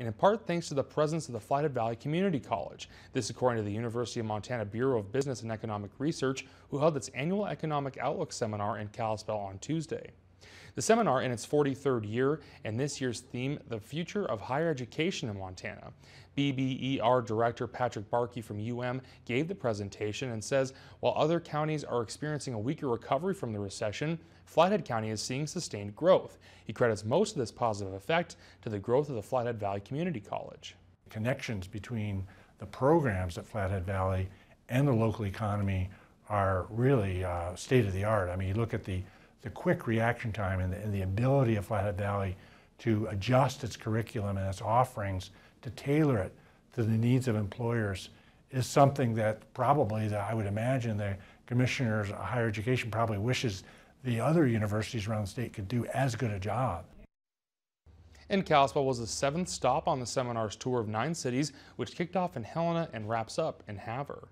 and in part thanks to the presence of the Flathead Valley Community College. This according to the University of Montana Bureau of Business and Economic Research, who held its annual Economic Outlook seminar in Kalispell on Tuesday. The seminar in its 43rd year and this year's theme, The Future of Higher Education in Montana. BBER Director Patrick Barkey from UM gave the presentation and says while other counties are experiencing a weaker recovery from the recession, Flathead County is seeing sustained growth. He credits most of this positive effect to the growth of the Flathead Valley Community College. Connections between the programs at Flathead Valley and the local economy are really uh, state of the art. I mean, you look at the the quick reaction time and the, and the ability of Flathead Valley to adjust its curriculum and its offerings to tailor it to the needs of employers is something that probably that I would imagine the commissioners of higher education probably wishes the other universities around the state could do as good a job. And Kalispell was the seventh stop on the seminar's tour of nine cities, which kicked off in Helena and wraps up in Havre.